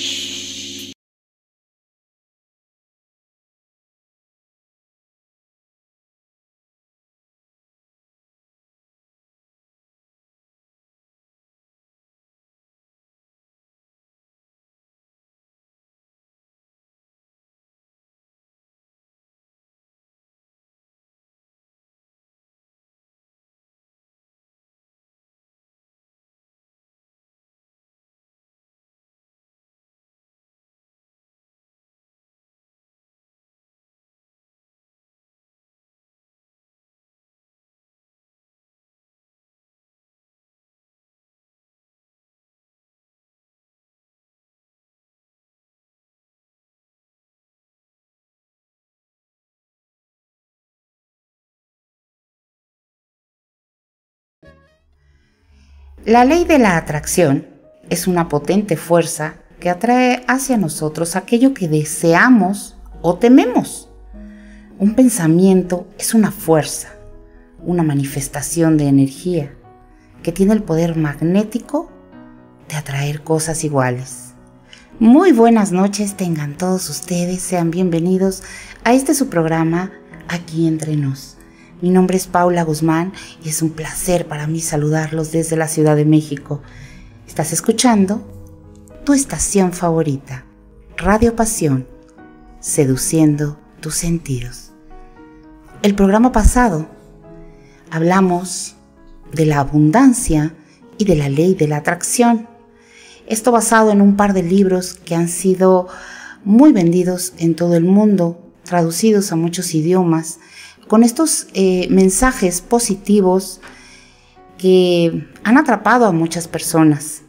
Shh. La ley de la atracción es una potente fuerza que atrae hacia nosotros aquello que deseamos o tememos. Un pensamiento es una fuerza, una manifestación de energía que tiene el poder magnético de atraer cosas iguales. Muy buenas noches tengan todos ustedes, sean bienvenidos a este su programa Aquí entre nos. Mi nombre es Paula Guzmán y es un placer para mí saludarlos desde la Ciudad de México. Estás escuchando tu estación favorita, Radio Pasión, seduciendo tus sentidos. El programa pasado hablamos de la abundancia y de la ley de la atracción. Esto basado en un par de libros que han sido muy vendidos en todo el mundo, traducidos a muchos idiomas con estos eh, mensajes positivos que han atrapado a muchas personas.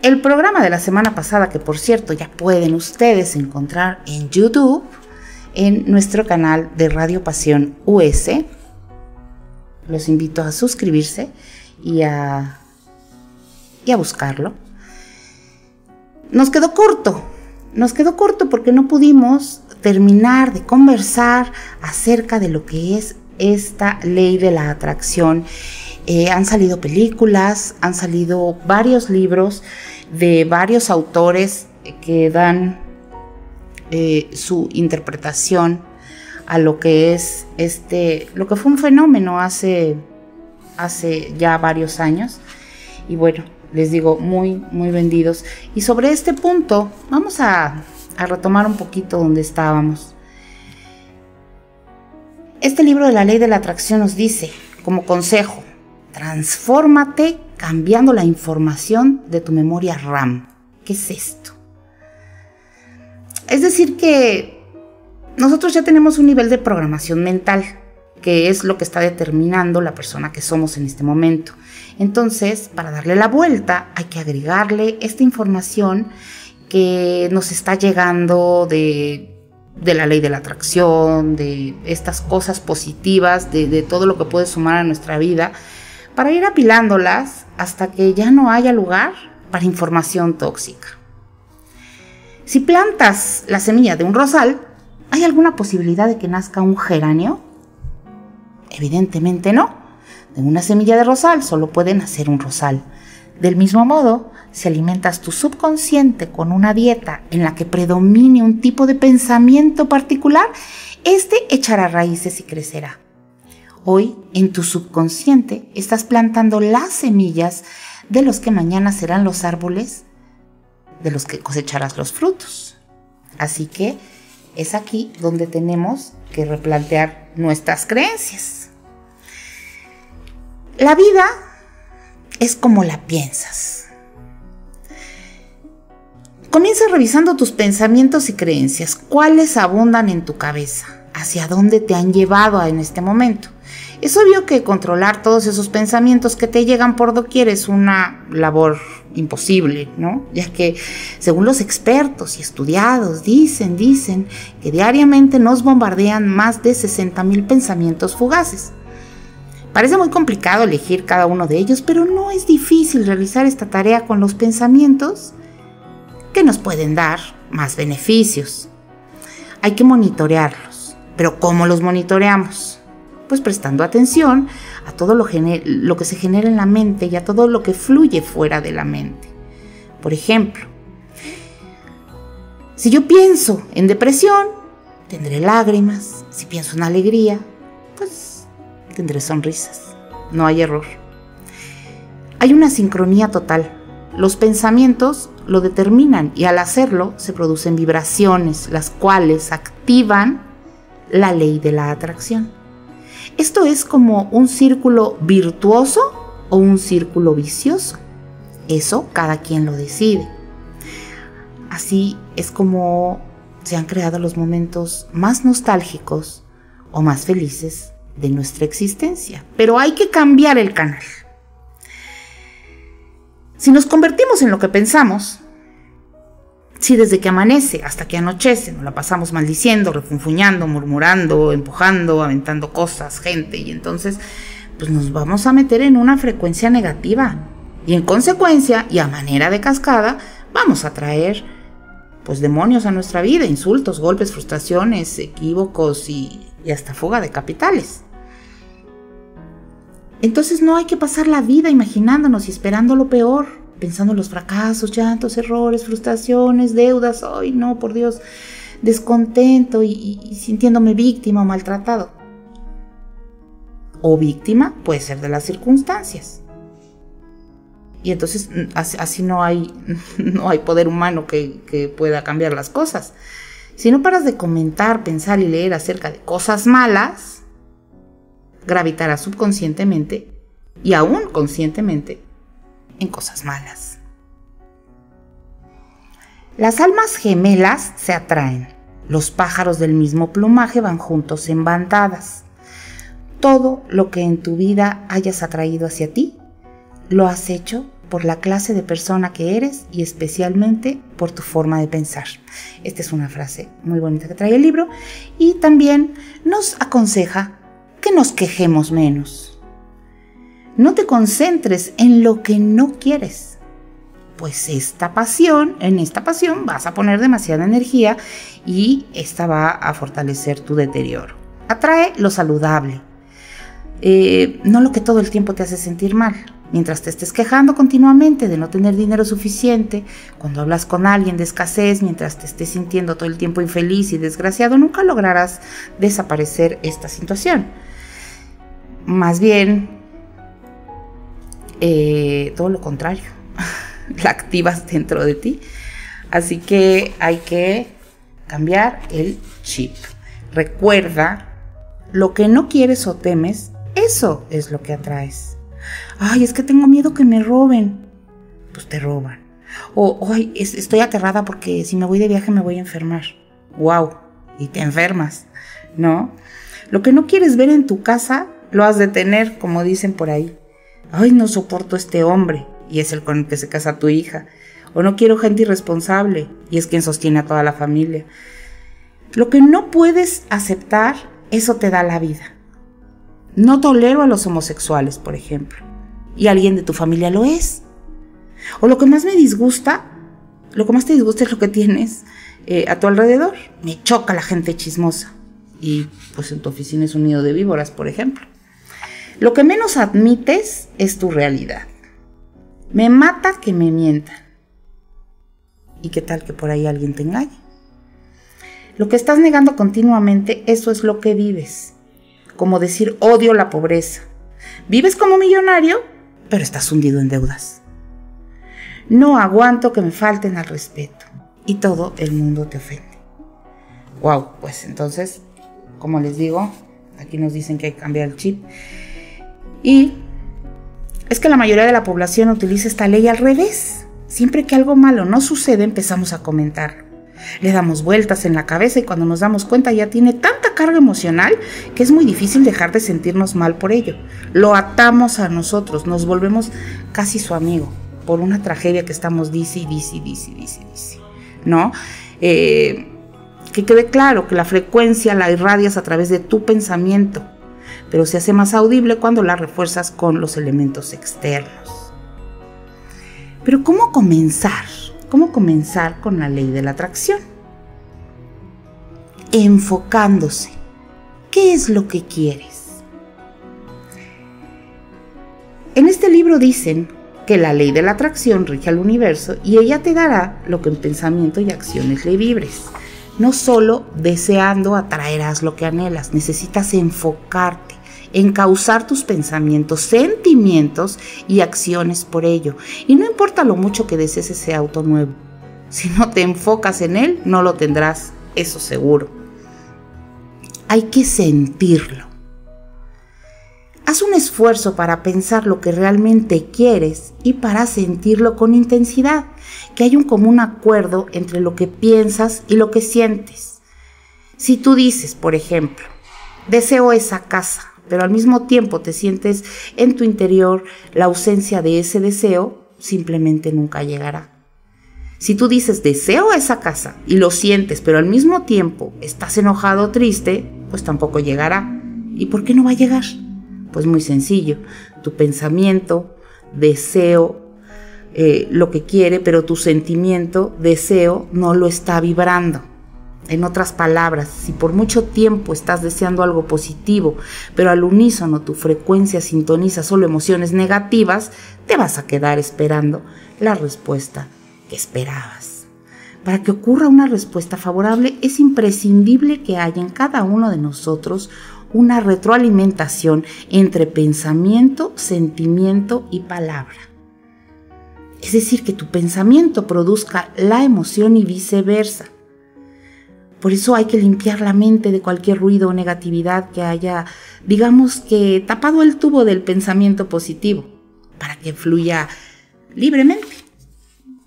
El programa de la semana pasada, que por cierto ya pueden ustedes encontrar en YouTube, en nuestro canal de Radio Pasión US, los invito a suscribirse y a, y a buscarlo. Nos quedó corto, nos quedó corto porque no pudimos terminar de conversar acerca de lo que es esta ley de la atracción. Eh, han salido películas, han salido varios libros de varios autores que dan eh, su interpretación a lo que es este, lo que fue un fenómeno hace, hace ya varios años. Y bueno, les digo, muy, muy vendidos. Y sobre este punto, vamos a a retomar un poquito donde estábamos. Este libro de la ley de la atracción nos dice, como consejo, transfórmate cambiando la información de tu memoria RAM. ¿Qué es esto? Es decir, que nosotros ya tenemos un nivel de programación mental, que es lo que está determinando la persona que somos en este momento. Entonces, para darle la vuelta, hay que agregarle esta información que nos está llegando de, la ley de la atracción, de estas cosas positivas, de, de todo lo que puede sumar a nuestra vida, para ir apilándolas hasta que ya no haya lugar para información tóxica. Si plantas la semilla de un rosal, ¿hay alguna posibilidad de que nazca un geranio? Evidentemente no. De una semilla de rosal solo puede nacer un rosal. Del mismo modo, si alimentas tu subconsciente con una dieta en la que predomine un tipo de pensamiento particular, este echará raíces y crecerá. Hoy, en tu subconsciente, estás plantando las semillas de los que mañana serán los árboles de los que cosecharás los frutos. Así que es aquí donde tenemos que replantear nuestras creencias. La vida es como la piensas. Comienza revisando tus pensamientos y creencias. ¿Cuáles abundan en tu cabeza? ¿Hacia dónde te han llevado en este momento? Es obvio que controlar todos esos pensamientos que te llegan por doquier es una labor imposible, ¿no? Ya que según los expertos y estudiados dicen, dicen que diariamente nos bombardean más de 60 mil pensamientos fugaces. Parece muy complicado elegir cada uno de ellos, pero no es difícil realizar esta tarea con los pensamientos que nos pueden dar más beneficios. Hay que monitorearlos. Pero ¿cómo los monitoreamos? Pues prestando atención a todo lo, que se genera en la mente y a todo lo que fluye fuera de la mente. Por ejemplo, Si yo pienso en depresión, tendré lágrimas. Si pienso en alegría, pues tendré sonrisas. No hay error. Hay una sincronía total. Los pensamientos lo determinan y al hacerlo se producen vibraciones, las cuales activan la ley de la atracción. Esto es como un círculo virtuoso o un círculo vicioso. Eso cada quien lo decide. Así es como se han creado los momentos más nostálgicos o más felices de nuestra existencia. Pero hay que cambiar el canal. Si nos convertimos en lo que pensamos, si desde que amanece hasta que anochece nos la pasamos maldiciendo, refunfuñando, murmurando, empujando, aventando cosas, gente, y entonces pues nos vamos a meter en una frecuencia negativa. Y en consecuencia, y a manera de cascada, vamos a traer pues demonios a nuestra vida, insultos, golpes, frustraciones, equívocos y, y hasta fuga de capitales. Entonces no hay que pasar la vida imaginándonos y esperando lo peor pensando en los fracasos, llantos, errores, frustraciones, deudas, ay no, por Dios, descontento y, sintiéndome víctima o maltratado. O víctima puede ser de las circunstancias. Y entonces mm, así, no, hay, no hay poder humano que, que pueda cambiar las cosas. Si no paras de comentar, pensar y leer acerca de cosas malas, gravitarás subconscientemente y aún conscientemente en cosas malas. Las almas gemelas se atraen. Los pájaros del mismo plumaje van juntos en bandadas. Todo lo que en tu vida hayas atraído hacia ti, lo has hecho por la clase de persona que eres y especialmente por tu forma de pensar. Esta es una frase muy bonita que trae el libro y también nos aconseja que nos quejemos menos. No te concentres en lo que no quieres. Pues esta pasión, en esta pasión vas a poner demasiada energía y esta va a fortalecer tu deterioro. Atrae lo saludable, eh, no lo que todo el tiempo te hace sentir mal. Mientras te estés quejando continuamente de no tener dinero suficiente, cuando hablas con alguien de escasez, mientras te estés sintiendo todo el tiempo infeliz y desgraciado, nunca lograrás desaparecer esta situación. Más bien, eh, todo lo contrario, la activas dentro de ti. Así que hay que cambiar el chip. Recuerda, lo que no quieres o temes, eso es lo que atraes. Ay, es que tengo miedo que me roben. Pues te roban. O, ay, estoy aterrada porque si me voy de viaje me voy a enfermar. Wow, y te enfermas, ¿no? Lo que no quieres ver en tu casa, lo has de tener, como dicen por ahí ay, no soporto este hombre, y es el con el que se casa tu hija, o no quiero gente irresponsable, y es quien sostiene a toda la familia. Lo que no puedes aceptar, eso te da la vida. No tolero a los homosexuales, por ejemplo, y alguien de tu familia lo es. O lo que más me disgusta, lo que más te disgusta es lo que tienes eh, a tu alrededor. Me choca la gente chismosa. Y pues en tu oficina es un nido de víboras, por ejemplo. Lo que menos admites es tu realidad. Me mata que me mientan. ¿Y qué tal que por ahí alguien te engañe? Lo que estás negando continuamente, eso es lo que vives. Como decir odio la pobreza. Vives como millonario, pero estás hundido en deudas. No aguanto que me falten al respeto. Y todo el mundo te ofende. Wow, pues entonces, como les digo, aquí nos dicen que hay que cambiar el chip. Y es que la mayoría de la población utiliza esta ley al revés. Siempre que algo malo no sucede empezamos a comentar. Le damos vueltas en la cabeza y cuando nos damos cuenta ya tiene tanta carga emocional que es muy difícil dejar de sentirnos mal por ello. Lo atamos a nosotros, nos volvemos casi su amigo por una tragedia que estamos dice y dice y dice dice dice. ¿No? Eh, que quede claro que la frecuencia la irradias a través de tu pensamiento pero se hace más audible cuando la refuerzas con los elementos externos. Pero ¿cómo comenzar? ¿Cómo comenzar con la ley de la atracción? Enfocándose. ¿Qué es lo que quieres? En este libro dicen que la ley de la atracción rige al universo y ella te dará lo que en pensamiento y acciones le vibres. No solo deseando atraerás lo que anhelas, necesitas enfocarte, encauzar tus pensamientos, sentimientos y acciones por ello. Y no importa lo mucho que desees ese auto nuevo, si no te enfocas en él, no lo tendrás, eso seguro. Hay que sentirlo. Haz un esfuerzo para pensar lo que realmente quieres y para sentirlo con intensidad, que hay un común acuerdo entre lo que piensas y lo que sientes. Si tú dices, por ejemplo, deseo esa casa, pero al mismo tiempo te sientes en tu interior la ausencia de ese deseo, simplemente nunca llegará. Si tú dices deseo esa casa y lo sientes, pero al mismo tiempo estás enojado o triste, pues tampoco llegará. ¿Y por qué no va a llegar? Pues muy sencillo, tu pensamiento, deseo, eh, lo que quiere, pero tu sentimiento, deseo, no lo está vibrando. En otras palabras, si por mucho tiempo estás deseando algo positivo, pero al unísono tu frecuencia sintoniza solo emociones negativas, te vas a quedar esperando la respuesta que esperabas. Para que ocurra una respuesta favorable es imprescindible que haya en cada uno de nosotros una retroalimentación entre pensamiento, sentimiento y palabra. Es decir, que tu pensamiento produzca la emoción y viceversa. Por eso hay que limpiar la mente de cualquier ruido o negatividad que haya, digamos que, tapado el tubo del pensamiento positivo, para que fluya libremente.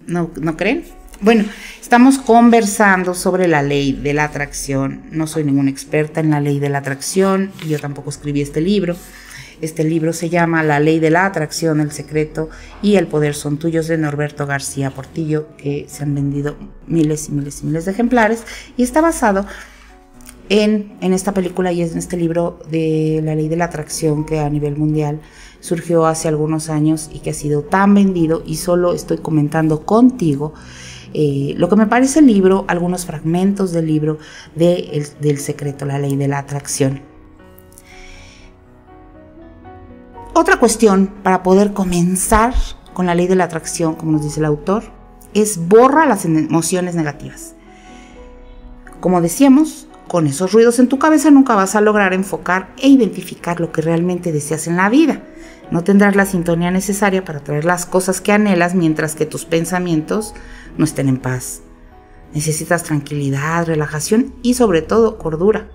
¿No, ¿no creen? Bueno, estamos conversando sobre la ley de la atracción. No soy ninguna experta en la ley de la atracción, yo tampoco escribí este libro. Este libro se llama La ley de la atracción, el secreto y el poder son tuyos de Norberto García Portillo, que se han vendido miles y miles y miles de ejemplares y está basado en, en esta película y en este libro de la ley de la atracción que a nivel mundial surgió hace algunos años y que ha sido tan vendido y solo estoy comentando contigo eh, lo que me parece el libro, algunos fragmentos del libro de del secreto, la ley de la atracción. Otra cuestión para poder comenzar con la ley de la atracción, como nos dice el autor, es borra las emociones negativas. Como decíamos, con esos ruidos en tu cabeza nunca vas a lograr enfocar e identificar lo que realmente deseas en la vida. No tendrás la sintonía necesaria para traer las cosas que anhelas mientras que tus pensamientos no estén en paz. Necesitas tranquilidad, relajación y sobre todo cordura.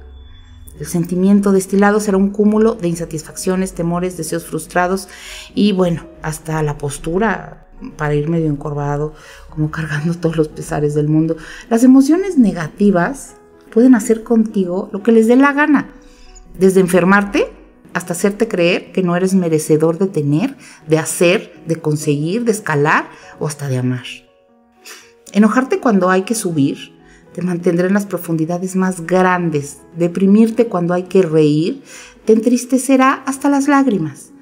El sentimiento destilado será un cúmulo de insatisfacciones, temores, deseos frustrados y bueno, hasta la postura para ir medio encorvado, como cargando todos los pesares del mundo. Las emociones negativas pueden hacer contigo lo que les dé la gana, desde enfermarte hasta hacerte creer que no eres merecedor de tener, de hacer, de conseguir, de escalar o hasta de amar. Enojarte cuando hay que subir te mantendrá en las profundidades más grandes. Deprimirte cuando hay que reír te entristecerá hasta las lágrimas.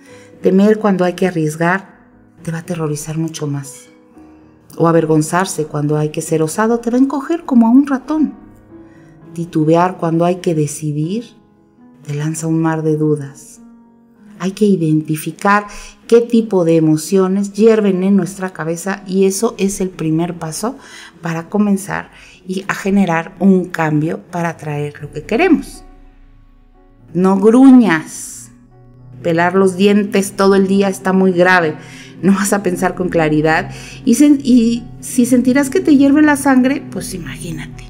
Temer cuando hay que arriesgar te va a aterrorizar mucho más. O avergonzarse cuando hay que ser osado te va a encoger como a un ratón. Titubear cuando hay que decidir te lanza un mar de dudas. Hay que identificar qué tipo de emociones hierven en nuestra cabeza y eso es el primer paso para comenzar y a generar un cambio para atraer lo que queremos. No gruñas. Pelar los dientes todo el día está muy grave. No vas a pensar con claridad y, y si sentirás que te hierve la sangre, pues imagínate.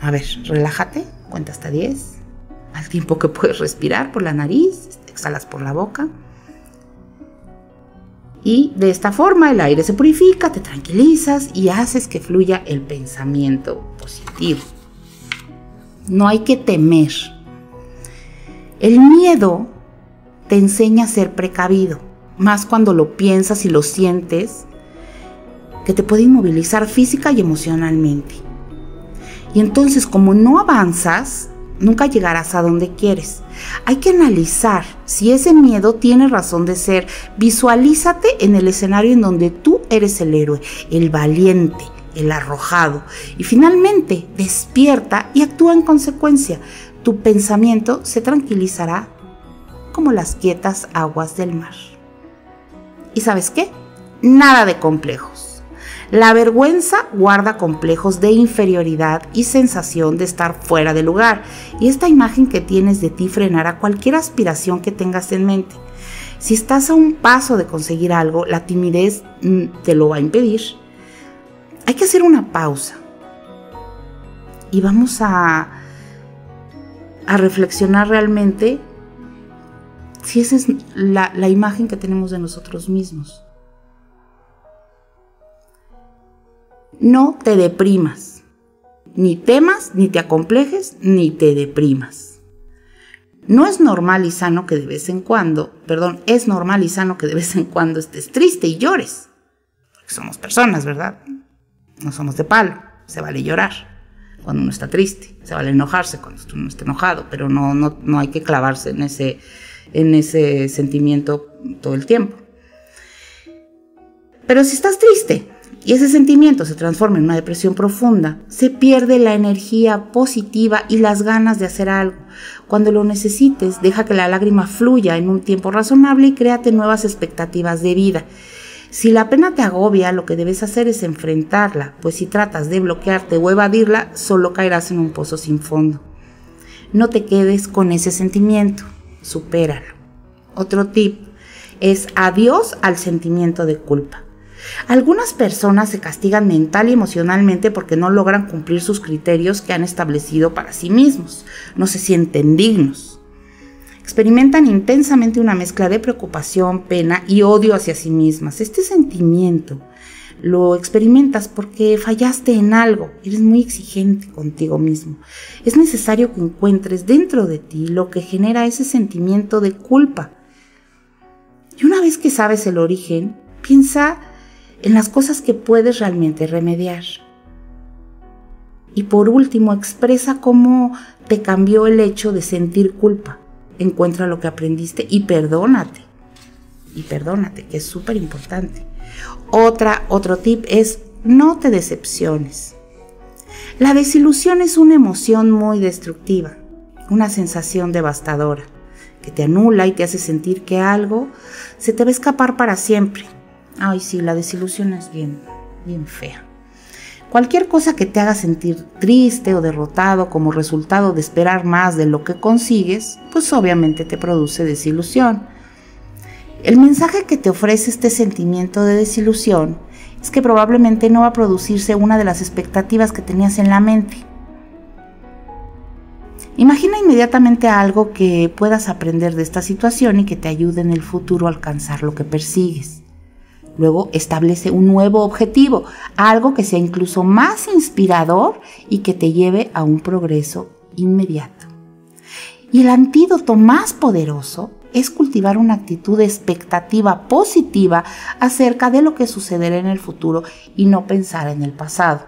A ver, relájate, cuenta hasta 10. Al tiempo que puedes respirar por la nariz, exhalas por la boca. Y de esta forma el aire se purifica, te tranquilizas y haces que fluya el pensamiento positivo. No hay que temer. El miedo te enseña a ser precavido, más cuando lo piensas y lo sientes, que te puede inmovilizar física y emocionalmente. Y entonces como no avanzas, nunca llegarás a donde quieres. Hay que analizar si ese miedo tiene razón de ser. Visualízate en el escenario en donde tú eres el héroe, el valiente, el arrojado. Y finalmente, despierta y actúa en consecuencia. Tu pensamiento se tranquilizará como las quietas aguas del mar. Y sabes qué? Nada de complejos. La vergüenza guarda complejos de inferioridad y sensación de estar fuera de lugar, y esta imagen que tienes de ti frenará cualquier aspiración que tengas en mente. Si estás a un paso de conseguir algo, la timidez mm, te lo va a impedir. Hay que hacer una pausa y vamos a, a reflexionar realmente si esa es la, la imagen que tenemos de nosotros mismos. No te deprimas, ni temas, ni te acomplejes, ni te deprimas. No es normal y sano que de vez en cuando, perdón, es normal y sano que de vez en cuando estés triste y llores. Porque somos personas, ¿verdad? No somos de palo, se vale llorar cuando uno está triste, se vale enojarse cuando uno está enojado, pero no, no, no hay que clavarse en ese, en ese sentimiento todo el tiempo. Pero si estás triste y ese sentimiento se transforma en una depresión profunda, se pierde la energía positiva y las ganas de hacer algo. Cuando lo necesites, deja que la lágrima fluya en un tiempo razonable y créate nuevas expectativas de vida. Si la pena te agobia, lo que debes hacer es enfrentarla, pues si tratas de bloquearte o evadirla, solo caerás en un pozo sin fondo. No te quedes con ese sentimiento supéralo. Otro tip es adiós al sentimiento de culpa. Algunas personas se castigan mental y emocionalmente porque no logran cumplir sus criterios que han establecido para sí mismos. No se sienten dignos. Experimentan intensamente una mezcla de preocupación, pena y odio hacia sí mismas. Este sentimiento lo experimentas porque fallaste en algo, eres muy exigente contigo mismo. Es necesario que encuentres dentro de ti lo que genera ese sentimiento de culpa. Y una vez que sabes el origen, piensa en las cosas que puedes realmente remediar. Y por último, expresa cómo te cambió el hecho de sentir culpa. Encuentra lo que aprendiste y perdónate. Y perdónate, que es súper importante. Otra, otro tip es no te decepciones. La desilusión es una emoción muy destructiva, una sensación devastadora, que te anula y te hace sentir que algo se te va a escapar para siempre. Ay, sí, la desilusión es bien, bien fea. Cualquier cosa que te haga sentir triste o derrotado como resultado de esperar más de lo que consigues, pues obviamente te produce desilusión. El mensaje que te ofrece este sentimiento de desilusión es que probablemente no va a producirse una de las expectativas que tenías en la mente. Imagina inmediatamente algo que puedas aprender de esta situación y que te ayude en el futuro a alcanzar lo que persigues. Luego establece un nuevo objetivo, algo que sea incluso más inspirador y que te lleve a un progreso inmediato. Y el antídoto más poderoso es cultivar una actitud de expectativa positiva acerca de lo que sucederá en el futuro y no pensar en el pasado.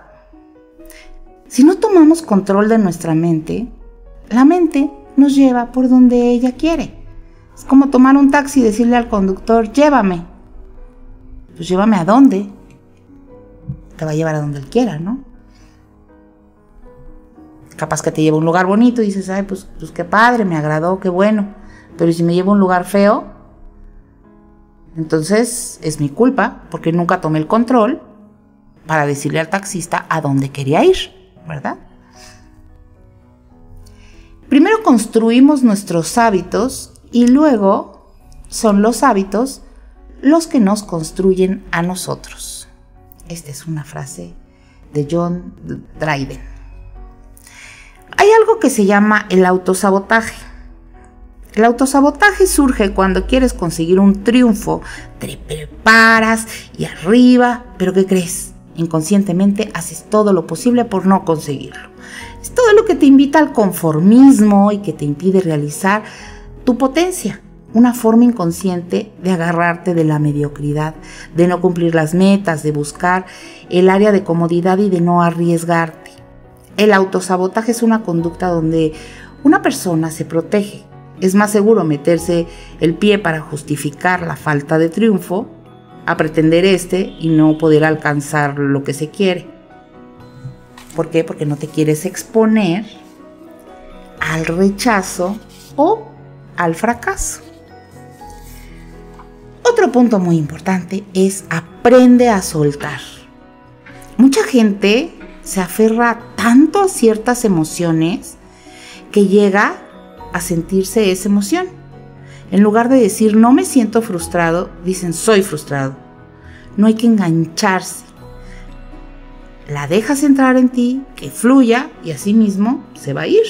Si no tomamos control de nuestra mente, la mente nos lleva por donde ella quiere. Es como tomar un taxi y decirle al conductor, llévame. Pues llévame a dónde. Te va a llevar a donde él quiera, ¿no? Capaz que te lleva a un lugar bonito y dices, ay, pues, pues qué padre, me agradó, qué bueno pero si me llevo a un lugar feo, entonces es mi culpa porque nunca tomé el control para decirle al taxista a dónde quería ir, ¿verdad? Primero construimos nuestros hábitos y luego son los hábitos los que nos construyen a nosotros. Esta es una frase de John Dryden. Hay algo que se llama el autosabotaje el autosabotaje surge cuando quieres conseguir un triunfo, te preparas y arriba, pero ¿qué crees? Inconscientemente haces todo lo posible por no conseguirlo. Es todo lo que te invita al conformismo y que te impide realizar tu potencia, una forma inconsciente de agarrarte de la mediocridad, de no cumplir las metas, de buscar el área de comodidad y de no arriesgarte. El autosabotaje es una conducta donde una persona se protege es más seguro meterse el pie para justificar la falta de triunfo a pretender este y no poder alcanzar lo que se quiere. ¿Por qué? Porque no te quieres exponer al rechazo o al fracaso. Otro punto muy importante es aprende a soltar. Mucha gente se aferra tanto a ciertas emociones que llega a sentirse esa emoción. En lugar de decir no me siento frustrado, dicen soy frustrado. No hay que engancharse. La dejas entrar en ti, que fluya y así mismo se va a ir.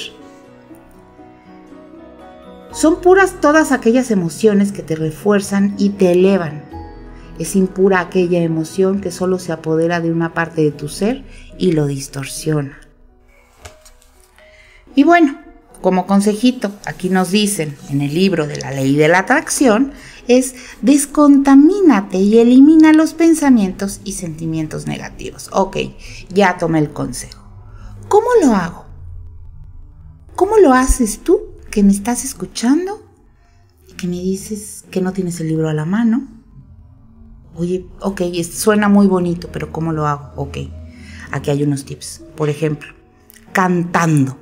Son puras todas aquellas emociones que te refuerzan y te elevan. Es impura aquella emoción que solo se apodera de una parte de tu ser y lo distorsiona. Y bueno, como consejito, aquí nos dicen en el libro de la ley de la atracción, es descontamínate y elimina los pensamientos y sentimientos negativos. Ok, ya tomé el consejo. ¿Cómo lo hago? ¿Cómo lo haces tú que me estás escuchando? Que me dices que no tienes el libro a la mano. Oye, ok, suena muy bonito, pero ¿cómo lo hago? Ok, aquí hay unos tips. Por ejemplo, cantando.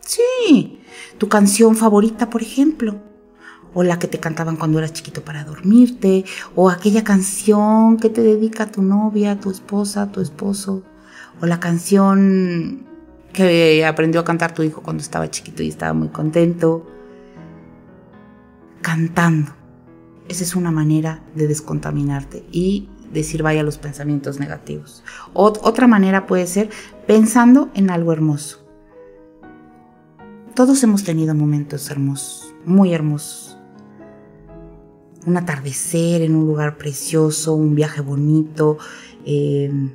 Sí, tu canción favorita, por ejemplo. O la que te cantaban cuando eras chiquito para dormirte. O aquella canción que te dedica tu novia, tu esposa, tu esposo. O la canción que aprendió a cantar tu hijo cuando estaba chiquito y estaba muy contento. Cantando. Esa es una manera de descontaminarte y decir vaya a los pensamientos negativos. otra manera puede ser pensando en algo hermoso. Todos hemos tenido momentos hermosos, muy hermosos. Un atardecer en un lugar precioso, un viaje bonito, em,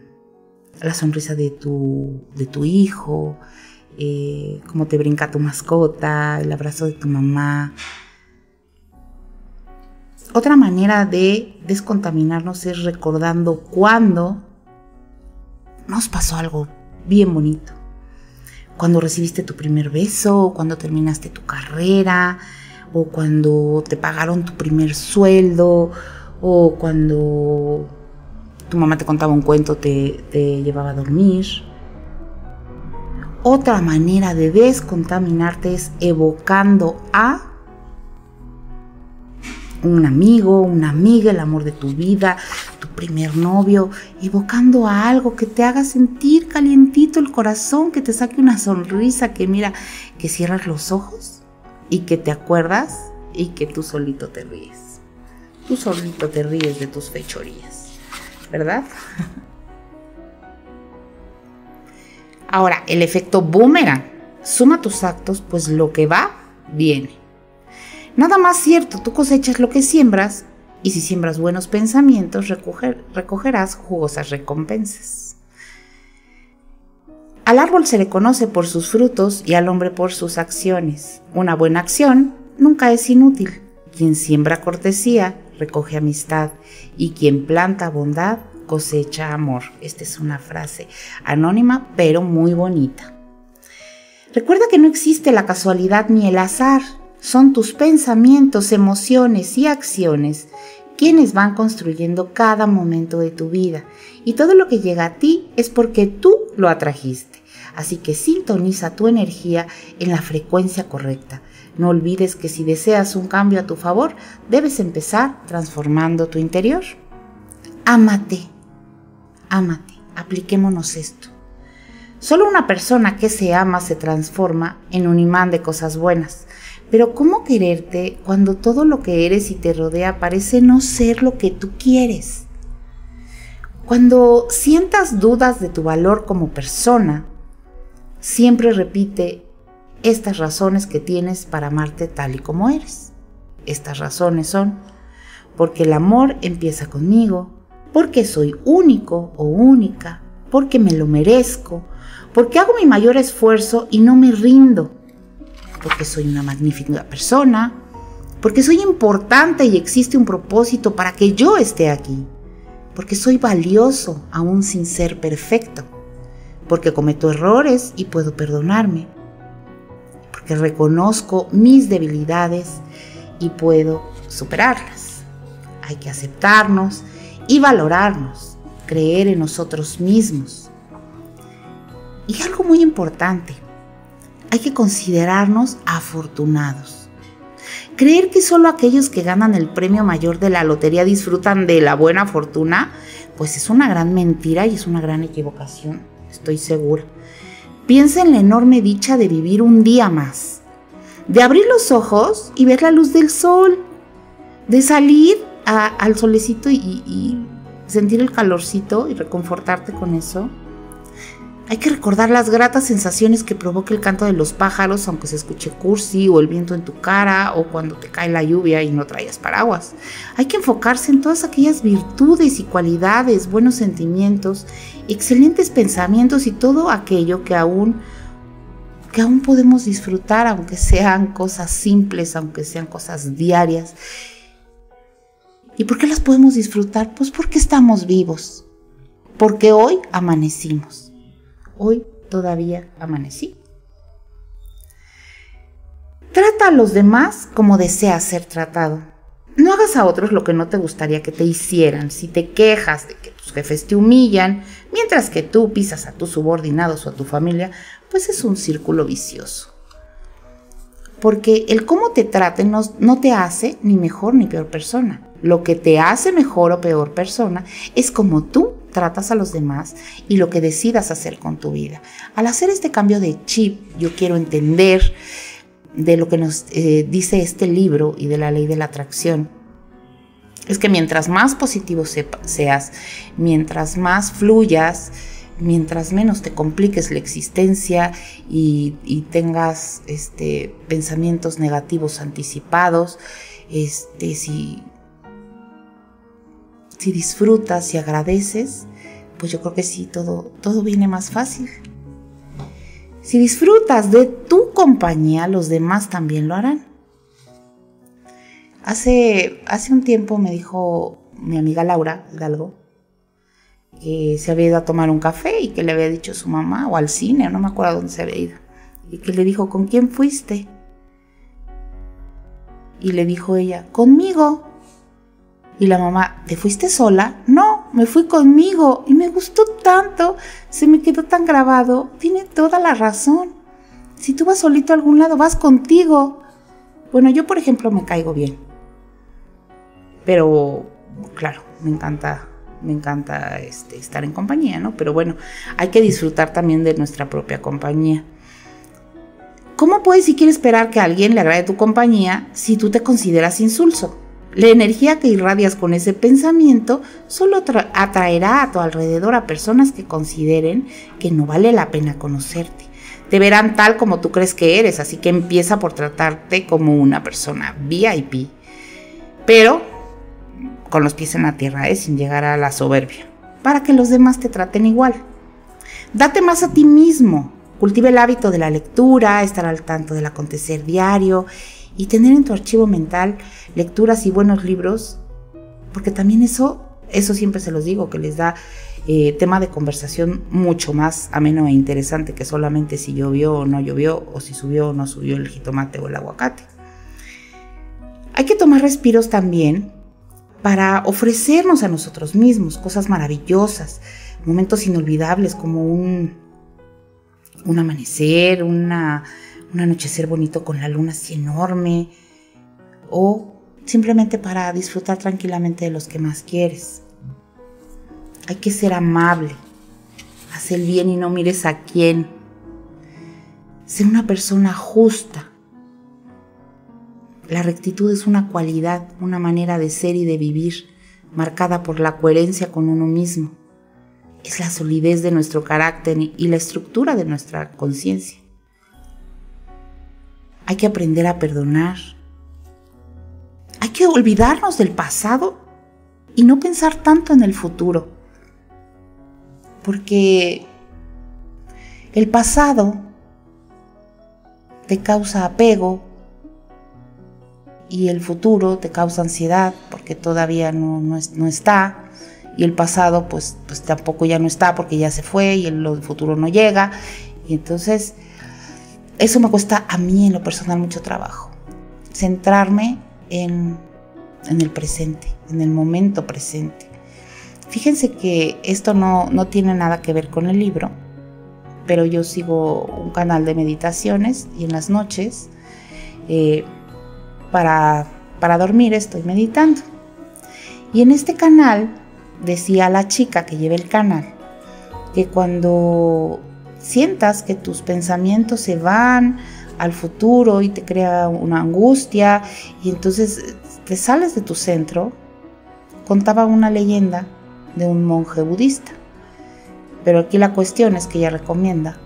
la sonrisa de tu, de tu hijo, eh, cómo te brinca tu mascota, el abrazo de tu mamá. Otra manera de descontaminarnos es recordando cuando nos pasó algo bien bonito cuando recibiste tu primer beso, cuando terminaste tu carrera, o cuando te pagaron tu primer sueldo, o cuando tu mamá te contaba un cuento, te, te llevaba a dormir. Otra manera de descontaminarte es evocando a un amigo, una amiga, el amor de tu vida, tu primer novio, evocando a algo que te haga sentir calientito el corazón, que te saque una sonrisa, que mira, que cierras los ojos y que te acuerdas y que tú solito te ríes. Tú solito te ríes de tus fechorías, ¿verdad? Ahora, el efecto boomerang. Suma tus actos, pues lo que va, viene. Nada más cierto, tú cosechas lo que siembras y si siembras buenos pensamientos recogerás jugosas recompensas. Al árbol se le conoce por sus frutos y al hombre por sus acciones. Una buena acción nunca es inútil. Quien siembra cortesía recoge amistad y quien planta bondad cosecha amor. Esta es una frase anónima pero muy bonita. Recuerda que no existe la casualidad ni el azar son tus pensamientos, emociones y acciones quienes van construyendo cada momento de tu vida. Y todo lo que llega a ti es porque tú lo atrajiste. Así que sintoniza tu energía en la frecuencia correcta. No olvides que si deseas un cambio a tu favor, debes empezar transformando tu interior. Ámate, ámate, apliquémonos esto. Solo una persona que se ama se transforma en un imán de cosas buenas. Pero ¿cómo quererte cuando todo lo que eres y te rodea parece no ser lo que tú quieres? Cuando sientas dudas de tu valor como persona, siempre repite estas razones que tienes para amarte tal y como eres. Estas razones son porque el amor empieza conmigo, porque soy único o única, porque me lo merezco, porque hago mi mayor esfuerzo y no me rindo, porque soy una magnífica persona, porque soy importante y existe un propósito para que yo esté aquí, porque soy valioso aún sin ser perfecto, porque cometo errores y puedo perdonarme, porque reconozco mis debilidades y puedo superarlas. Hay que aceptarnos y valorarnos, creer en nosotros mismos. Y algo muy importante, hay que considerarnos afortunados. Creer que solo aquellos que ganan el premio mayor de la lotería disfrutan de la buena fortuna, pues es una gran mentira y es una gran equivocación, estoy segura. Piensa en la enorme dicha de vivir un día más, de abrir los ojos y ver la luz del sol, de salir al solecito y, sentir el calorcito y reconfortarte con eso hay que recordar las gratas sensaciones que provoca el canto de los pájaros, aunque se escuche cursi o el viento en tu cara o cuando te cae la lluvia y no traigas paraguas. Hay que enfocarse en todas aquellas virtudes y cualidades, buenos sentimientos, excelentes pensamientos y todo aquello que aún que aún podemos disfrutar, aunque sean cosas simples, aunque sean cosas diarias. ¿Y por qué las podemos disfrutar? Pues porque estamos vivos, porque hoy amanecimos hoy todavía amanecí. Trata a los demás como deseas ser tratado. No hagas a otros lo que no te gustaría que te hicieran. Si te quejas de que tus jefes te humillan, mientras que tú pisas a tus subordinados o a tu familia, pues es un círculo vicioso. Porque el cómo te traten no, te hace ni mejor ni peor persona. Lo que te hace mejor o peor persona es como tú tratas a los demás y lo que decidas hacer con tu vida. Al hacer este cambio de chip, yo quiero entender de lo que nos eh, dice este libro y de la ley de la atracción. Es que mientras más positivo seas, mientras más fluyas, mientras menos te compliques la existencia y, tengas este, pensamientos negativos anticipados, este, si si disfrutas y agradeces, pues yo creo que sí, todo, todo viene más fácil. Si disfrutas de tu compañía, los demás también lo harán. Hace, hace un tiempo me dijo mi amiga Laura Hidalgo que se había ido a tomar un café y que le había dicho a su mamá o al cine, no me acuerdo dónde se había ido. Y que le dijo, ¿con quién fuiste? Y le dijo ella, conmigo. Y la mamá, ¿te fuiste sola? No, me fui conmigo y me gustó tanto, se me quedó tan grabado. Tiene toda la razón. Si tú vas solito a algún lado, vas contigo. Bueno, yo por ejemplo me caigo bien. Pero, claro, me encanta, me encanta este, estar en compañía, ¿no? Pero bueno, hay que disfrutar también de nuestra propia compañía. ¿Cómo puedes siquiera esperar que alguien le agrade tu compañía si tú te consideras insulso? La energía que irradias con ese pensamiento solo atraerá a tu alrededor a personas que consideren que no vale la pena conocerte. Te verán tal como tú crees que eres, así que empieza por tratarte como una persona VIP. Pero con los pies en la tierra, ¿eh? sin llegar a la soberbia, para que los demás te traten igual. Date más a ti mismo, cultiva el hábito de la lectura, estar al tanto del acontecer diario y tener en tu archivo mental lecturas y buenos libros, porque también eso, eso siempre se los digo, que les da eh, tema de conversación mucho más ameno e interesante que solamente si llovió o no llovió, o si subió o no subió el jitomate o el aguacate. Hay que tomar respiros también para ofrecernos a nosotros mismos cosas maravillosas, momentos inolvidables como un, un amanecer, una un anochecer bonito con la luna así enorme o simplemente para disfrutar tranquilamente de los que más quieres. Hay que ser amable, haz el bien y no mires a quién. Ser una persona justa. La rectitud es una cualidad, una manera de ser y de vivir, marcada por la coherencia con uno mismo. Es la solidez de nuestro carácter y la estructura de nuestra conciencia. Hay que aprender a perdonar. Hay que olvidarnos del pasado y no pensar tanto en el futuro. Porque el pasado te causa apego y el futuro te causa ansiedad porque todavía no, no, está y el pasado pues, pues tampoco ya no está porque ya se fue y el futuro no llega y entonces eso me cuesta a mí en lo personal mucho trabajo. Centrarme en, el presente, en el momento presente. Fíjense que esto no, tiene nada que ver con el libro, pero yo sigo un canal de meditaciones y en las noches, eh, para, para dormir estoy meditando. Y en este canal decía la chica que lleva el canal que cuando sientas que tus pensamientos se van al futuro y te crea una angustia y entonces te sales de tu centro, contaba una leyenda de un monje budista. Pero aquí la cuestión es que ella recomienda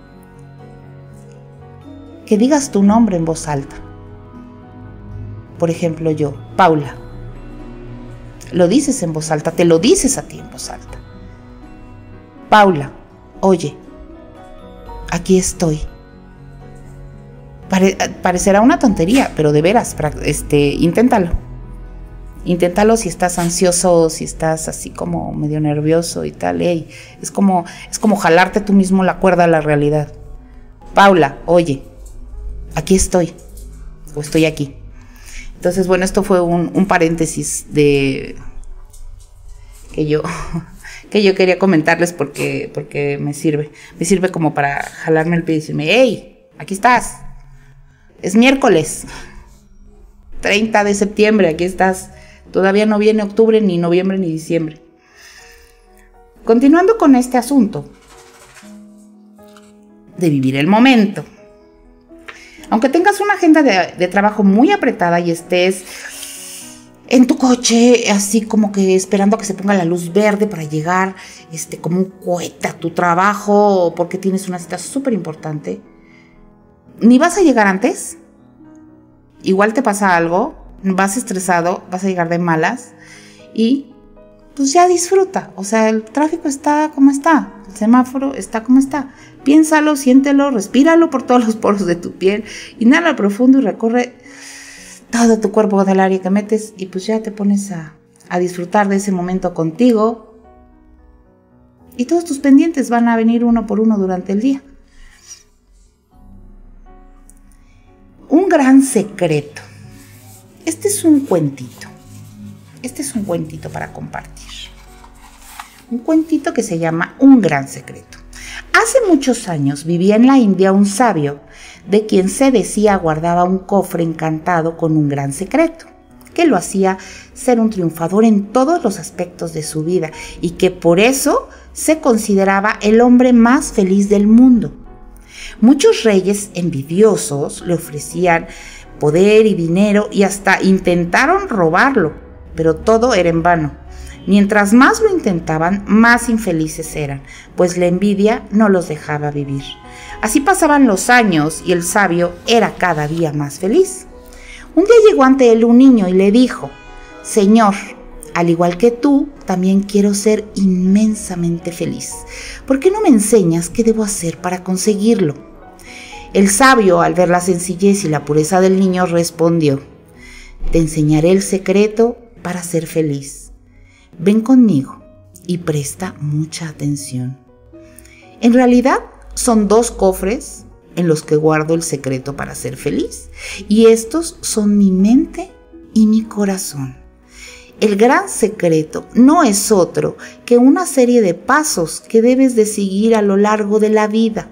que digas tu nombre en voz alta. Por ejemplo, yo, Paula. Lo dices en voz alta, te lo dices a ti en voz alta. Paula, oye, aquí estoy. parecerá una tontería, pero de veras, este, inténtalo. Inténtalo si estás ansioso, si estás así como medio nervioso y tal. es, como, es como jalarte tú mismo la cuerda a la realidad. Paula, oye, aquí estoy. O estoy aquí. Entonces, bueno, esto fue un paréntesis de que yo que yo quería comentarles porque, porque me sirve. Me sirve como para jalarme el pie y decirme, hey, aquí estás. Es miércoles. 30 de septiembre, aquí estás. Todavía no viene octubre, ni noviembre, ni diciembre. Continuando con este asunto de vivir el momento. Aunque tengas una agenda de, de trabajo muy apretada y estés en tu coche, así como que esperando a que se ponga la luz verde para llegar, este, como un cohete a tu trabajo, porque tienes una cita súper importante. Ni vas a llegar antes, igual te pasa algo, vas estresado, vas a llegar de malas y pues ya disfruta. O sea, el tráfico está como está, el semáforo está como está. Piénsalo, siéntelo, respíralo por todos los poros de tu piel, inhala profundo y recorre todo tu cuerpo del área que metes y pues ya te pones a, a disfrutar de ese momento contigo. Y todos tus pendientes van a venir uno por uno durante el día. Un gran secreto. Este es un cuentito. Este es un cuentito para compartir. Un cuentito que se llama Un gran secreto. Hace muchos años vivía en la India un sabio de quien se decía guardaba un cofre encantado con un gran secreto, que lo hacía ser un triunfador en todos los aspectos de su vida y que por eso se consideraba el hombre más feliz del mundo. Muchos reyes envidiosos le ofrecían poder y dinero y hasta intentaron robarlo, pero todo era en vano. Mientras más lo intentaban, más infelices eran, pues la envidia no los dejaba vivir. Así pasaban los años y el sabio era cada día más feliz. Un día llegó ante él un niño y le dijo, Señor, al igual que tú, también quiero ser inmensamente feliz. ¿Por qué no me enseñas qué debo hacer para conseguirlo? El sabio, al ver la sencillez y la pureza del niño, respondió, Te enseñaré el secreto para ser feliz. Ven conmigo y presta mucha atención. En realidad, son dos cofres en los que guardo el secreto para ser feliz. Y estos son mi mente y mi corazón. El gran secreto no es otro que una serie de pasos que debes de seguir a lo largo de la vida.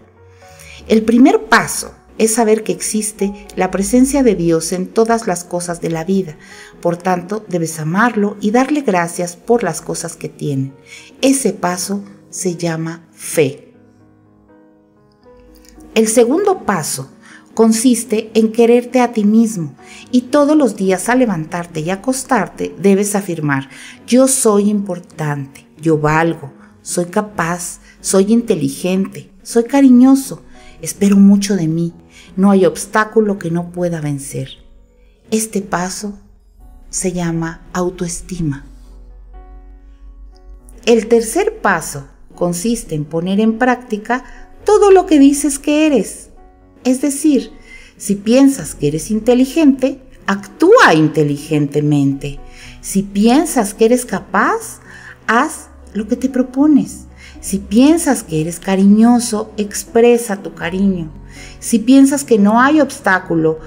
El primer paso es saber que existe la presencia de Dios en todas las cosas de la vida. Por tanto, debes amarlo y darle gracias por las cosas que tiene. Ese paso se llama fe. El segundo paso consiste en quererte a ti mismo y todos los días al levantarte y acostarte debes afirmar, yo soy importante, yo valgo, soy capaz, soy inteligente, soy cariñoso, espero mucho de mí, no hay obstáculo que no pueda vencer. Este paso se llama autoestima. El tercer paso consiste en poner en práctica todo lo que dices que eres. Es decir, si piensas que eres inteligente, actúa inteligentemente. Si piensas que eres capaz, haz lo que te propones. Si piensas que eres cariñoso, expresa tu cariño. Si piensas que no hay obstáculo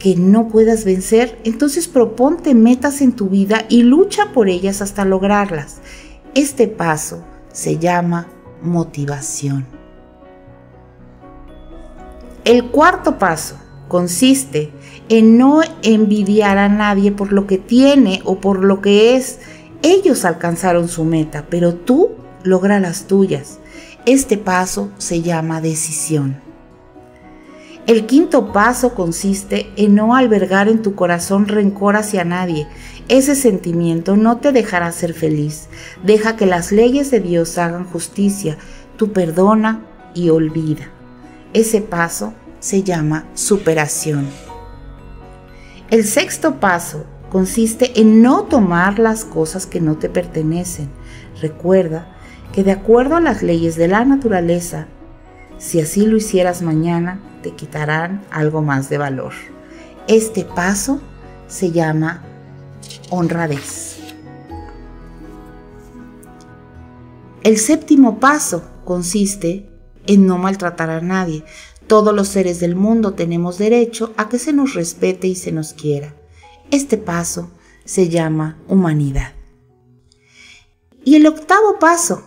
que no puedas vencer, entonces proponte metas en tu vida y lucha por ellas hasta lograrlas. Este paso se llama motivación. El cuarto paso consiste en no envidiar a nadie por lo que tiene o por lo que es. Ellos alcanzaron su meta, pero tú logra las tuyas. Este paso se llama decisión. El quinto paso consiste en no albergar en tu corazón rencor hacia nadie. Ese sentimiento no te dejará ser feliz. Deja que las leyes de Dios hagan justicia. Tú perdona y olvida. Ese paso se llama superación. El sexto paso consiste en no tomar las cosas que no te pertenecen. Recuerda que de acuerdo a las leyes de la naturaleza, si así lo hicieras mañana, te quitarán algo más de valor. Este paso se llama honradez. El séptimo paso consiste en no maltratar a nadie. Todos los seres del mundo tenemos derecho a que se nos respete y se nos quiera. Este paso se llama humanidad. Y el octavo paso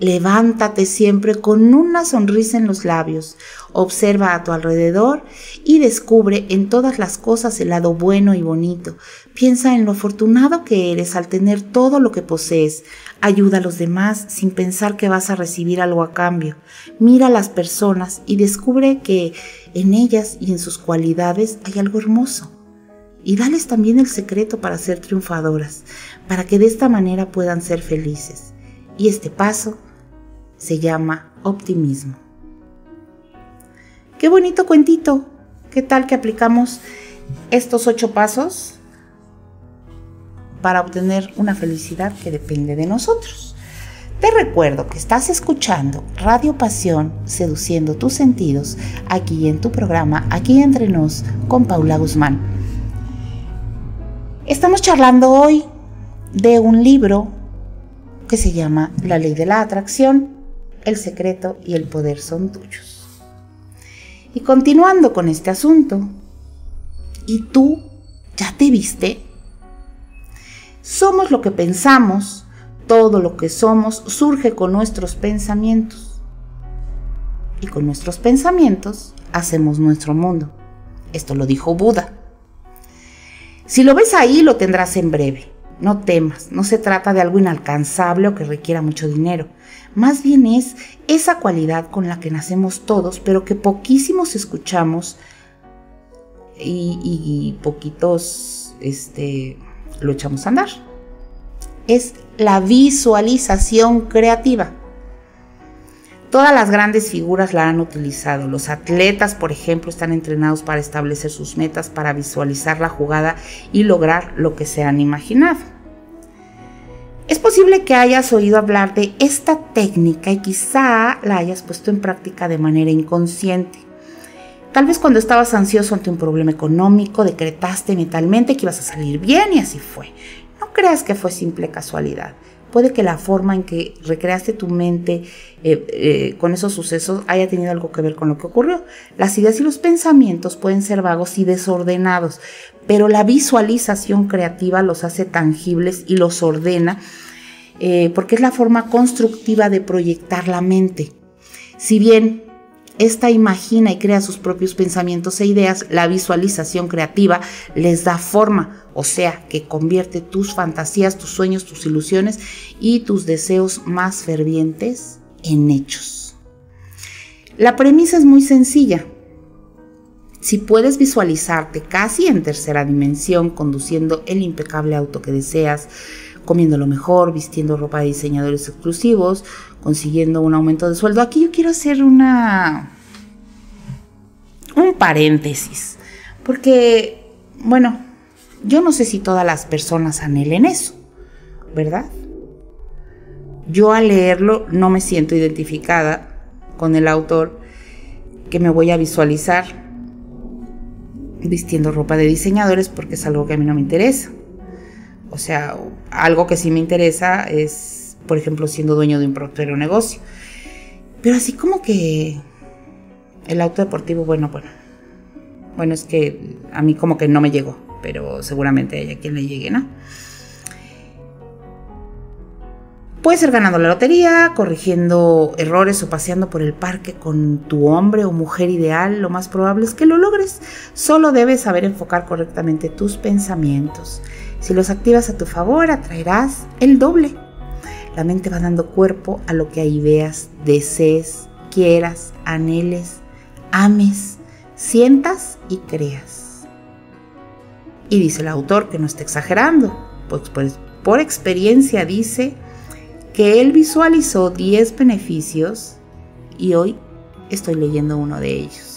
Levántate siempre con una sonrisa en los labios, observa a tu alrededor y descubre en todas las cosas el lado bueno y bonito. Piensa en lo afortunado que eres al tener todo lo que posees. Ayuda a los demás sin pensar que vas a recibir algo a cambio. Mira a las personas y descubre que en ellas y en sus cualidades hay algo hermoso. Y dales también el secreto para ser triunfadoras, para que de esta manera puedan ser felices. Y este paso se llama optimismo. Qué bonito cuentito. ¿Qué tal que aplicamos estos ocho pasos para obtener una felicidad que depende de nosotros? Te recuerdo que estás escuchando Radio Pasión, seduciendo tus sentidos, aquí en tu programa, aquí entre nos, con Paula Guzmán. Estamos charlando hoy de un libro que se llama La ley de la atracción el secreto y el poder son tuyos. Y continuando con este asunto, ¿y tú ya te viste? Somos lo que pensamos, todo lo que somos surge con nuestros pensamientos. Y con nuestros pensamientos hacemos nuestro mundo. Esto lo dijo Buda. Si lo ves ahí, lo tendrás en breve. No temas, no se trata de algo inalcanzable o que requiera mucho dinero. Más bien es esa cualidad con la que nacemos todos, pero que poquísimos escuchamos y, poquitos este, lo echamos a andar. Es la visualización creativa. Todas las grandes figuras la han utilizado. Los atletas, por ejemplo, están entrenados para establecer sus metas, para visualizar la jugada y lograr lo que se han imaginado. Es posible que hayas oído hablar de esta técnica y quizá la hayas puesto en práctica de manera inconsciente. Tal vez cuando estabas ansioso ante un problema económico, decretaste mentalmente que ibas a salir bien y así fue. No creas que fue simple casualidad. Puede que la forma en que recreaste tu mente eh, eh, con esos sucesos haya tenido algo que ver con lo que ocurrió. Las ideas y los pensamientos pueden ser vagos y desordenados, pero la visualización creativa los hace tangibles y los ordena eh, porque es la forma constructiva de proyectar la mente. Si bien esta imagina y crea sus propios pensamientos e ideas, la visualización creativa les da forma, o sea, que convierte tus fantasías, tus sueños, tus ilusiones y tus deseos más fervientes en hechos. La premisa es muy sencilla. Si puedes visualizarte casi en tercera dimensión, conduciendo el impecable auto que deseas, comiendo lo mejor, vistiendo ropa de diseñadores exclusivos, consiguiendo un aumento de sueldo. Aquí yo quiero hacer una un paréntesis, porque bueno, yo no sé si todas las personas anhelen eso, ¿verdad? Yo al leerlo no me siento identificada con el autor que me voy a visualizar vistiendo ropa de diseñadores porque es algo que a mí no me interesa. O sea, algo que sí me interesa es, por ejemplo, siendo dueño de un propio negocio. Pero así como que el auto deportivo, bueno, bueno. Bueno, es que a mí como que no me llegó, pero seguramente hay a quien le llegue, ¿no? Puede ser ganando la lotería, corrigiendo errores o paseando por el parque con tu hombre o mujer ideal. Lo más probable es que lo logres. Solo debes saber enfocar correctamente tus pensamientos. Si los activas a tu favor, atraerás el doble. La mente va dando cuerpo a lo que ideas, desees, quieras, anheles, ames, sientas y creas. Y dice el autor que no está exagerando, pues, pues por experiencia dice que él visualizó 10 beneficios y hoy estoy leyendo uno de ellos.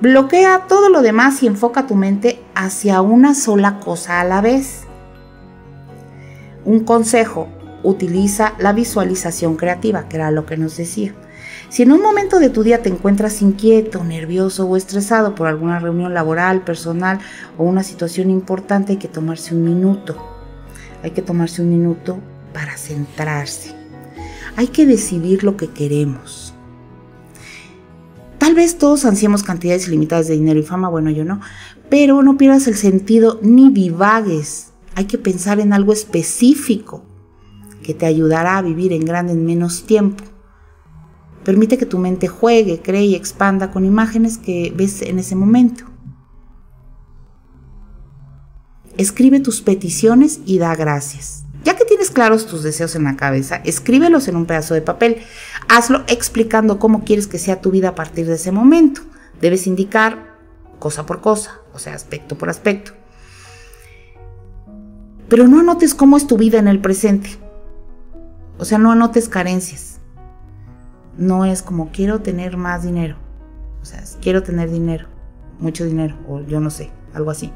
Bloquea todo lo demás y enfoca tu mente hacia una sola cosa a la vez. Un consejo, utiliza la visualización creativa, que era lo que nos decía. Si en un momento de tu día te encuentras inquieto, nervioso o estresado por alguna reunión laboral, personal o una situación importante, hay que tomarse un minuto hay que tomarse un minuto para centrarse. Hay que decidir lo que queremos. Tal vez todos ansiemos cantidades ilimitadas de dinero y fama, bueno, yo no, pero no pierdas el sentido ni divagues. Hay que pensar en algo específico que te ayudará a vivir en grande en menos tiempo. Permite que tu mente juegue, cree y expanda con imágenes que ves en ese momento. escribe tus peticiones y da gracias. Ya que tienes claros tus deseos en la cabeza, escríbelos en un pedazo de papel. Hazlo explicando cómo quieres que sea tu vida a partir de ese momento. Debes indicar cosa por cosa, o sea, aspecto por aspecto. Pero no anotes cómo es tu vida en el presente. O sea, no anotes carencias. No es como quiero tener más dinero. O sea, quiero tener dinero, mucho dinero, o yo no sé, algo así.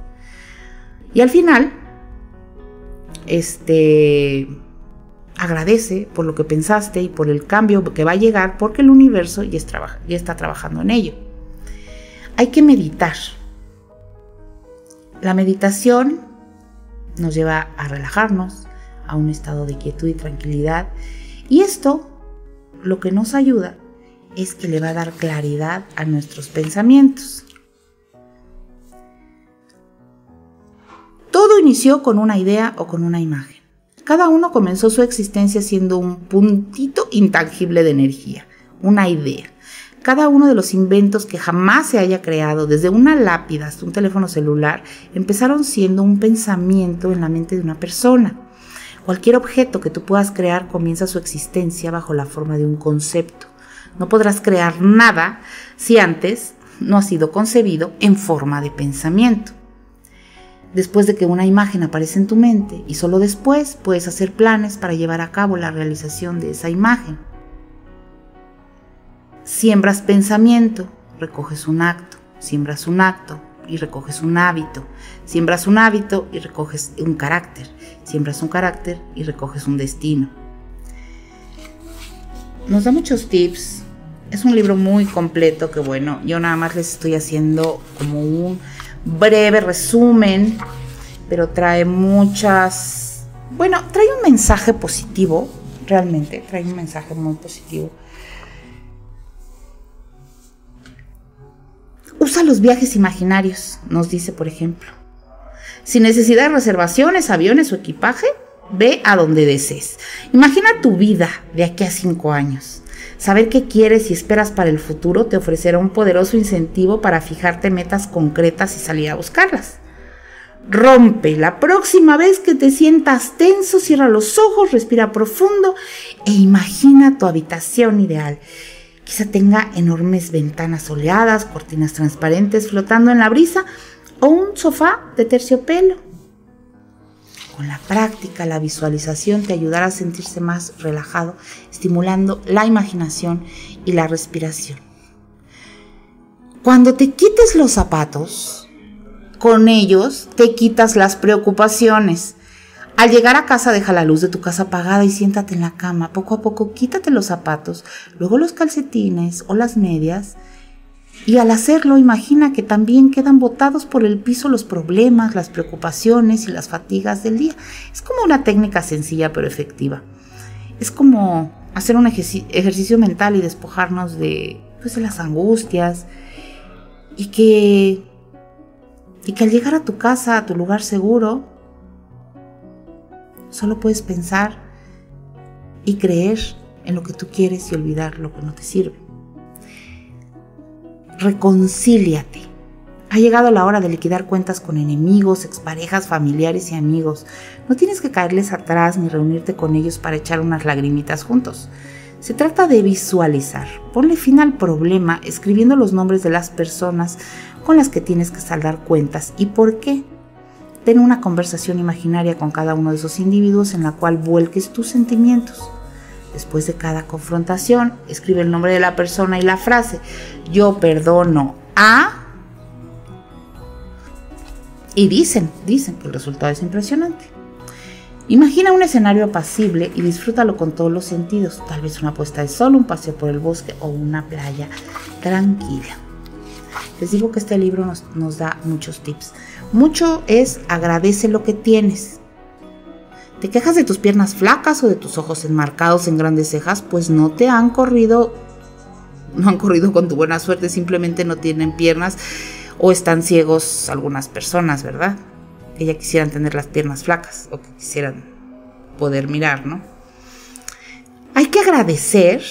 Y al final, este, agradece por lo que pensaste y por el cambio que va a llegar porque el universo ya, está trabajando en ello. Hay que meditar. La meditación nos lleva a relajarnos, a un estado de quietud y tranquilidad. Y esto lo que nos ayuda es que le va a dar claridad a nuestros pensamientos. Todo inició con una idea o con una imagen. Cada uno comenzó su existencia siendo un puntito intangible de energía, una idea. Cada uno de los inventos que jamás se haya creado, desde una lápida hasta un teléfono celular, empezaron siendo un pensamiento en la mente de una persona. Cualquier objeto que tú puedas crear comienza su existencia bajo la forma de un concepto. No podrás crear nada si antes no ha sido concebido en forma de pensamiento después de que una imagen aparece en tu mente y solo después puedes hacer planes para llevar a cabo la realización de esa imagen. Siembras pensamiento, recoges un acto, siembras un acto y recoges un hábito, siembras un hábito y recoges un carácter, siembras un carácter y recoges un destino. Nos da muchos tips, es un libro muy completo que bueno, yo nada más les estoy haciendo como un breve resumen, pero trae muchas... Bueno, trae un mensaje positivo, realmente, trae un mensaje muy positivo. Usa los viajes imaginarios, nos dice, por ejemplo. Sin necesidad de reservaciones, aviones o equipaje, ve a donde desees. Imagina tu vida de aquí a cinco años. Saber qué quieres y esperas para el futuro te ofrecerá un poderoso incentivo para fijarte metas concretas y salir a buscarlas. Rompe. La próxima vez que te sientas tenso, cierra los ojos, respira profundo e imagina tu habitación ideal. Quizá tenga enormes ventanas soleadas, cortinas transparentes flotando en la brisa o un sofá de terciopelo. Con la práctica, la visualización te ayudará a sentirse más relajado, estimulando la imaginación y la respiración. Cuando te quites los zapatos, con ellos te quitas las preocupaciones. Al llegar a casa deja la luz de tu casa apagada y siéntate en la cama. Poco a poco quítate los zapatos, luego los calcetines o las medias y al hacerlo, imagina que también quedan botados por el piso los problemas, las preocupaciones y las fatigas del día. Es como una técnica sencilla pero efectiva. Es como hacer un ejercicio mental y despojarnos de, pues, las angustias y que, y que al llegar a tu casa, a tu lugar seguro, Solo puedes pensar y creer en lo que tú quieres y olvidar lo que no te sirve. Reconcíliate. Ha llegado la hora de liquidar cuentas con enemigos, exparejas, familiares y amigos. No tienes que caerles atrás ni reunirte con ellos para echar unas lagrimitas juntos. Se trata de visualizar. Ponle fin al problema escribiendo los nombres de las personas con las que tienes que saldar cuentas y por qué. Ten una conversación imaginaria con cada uno de esos individuos en la cual vuelques tus sentimientos. Después de cada confrontación, escribe el nombre de la persona y la frase. Yo perdono a... Y dicen, dicen que el resultado es impresionante. Imagina un escenario apacible y disfrútalo con todos los sentidos, tal vez una puesta de sol, un paseo por el bosque o una playa tranquila. Les digo que este libro nos, nos da muchos tips. Mucho es agradece lo que tienes. ¿Te quejas de tus piernas flacas o de tus ojos enmarcados en grandes cejas? Pues no te han corrido, no han corrido con tu buena suerte, simplemente no tienen piernas o están ciegos algunas personas, ¿verdad? Que ya quisieran tener las piernas flacas o que quisieran poder mirar, ¿no? Hay que agradecer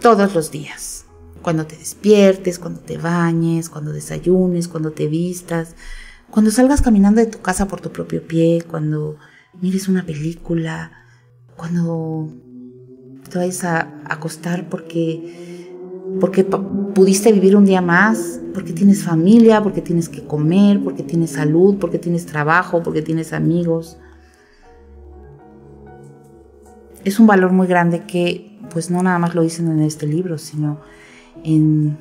todos los días. Cuando te despiertes, cuando te bañes, cuando desayunes, cuando te vistas, cuando salgas caminando de tu casa por tu propio pie, cuando mires una película, cuando te vayas a acostar porque, porque pudiste vivir un día más, porque tienes familia, porque tienes que comer, porque tienes salud, porque tienes trabajo, porque tienes amigos. Es un valor muy grande que pues no nada más lo dicen en este libro, sino en,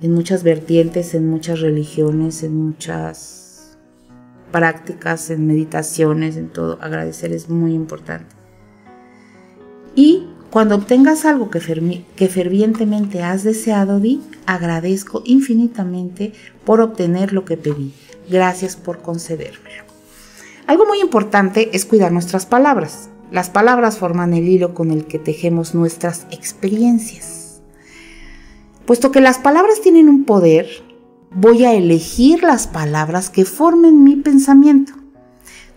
en muchas vertientes, en muchas religiones, en muchas prácticas, en meditaciones, en todo. Agradecer es muy importante. Y cuando obtengas algo que, que fervientemente has deseado, di, agradezco infinitamente por obtener lo que pedí. Gracias por concedérmelo. Algo muy importante es cuidar nuestras palabras. Las palabras forman el hilo con el que tejemos nuestras experiencias. Puesto que las palabras tienen un poder, voy a elegir las palabras que formen mi pensamiento.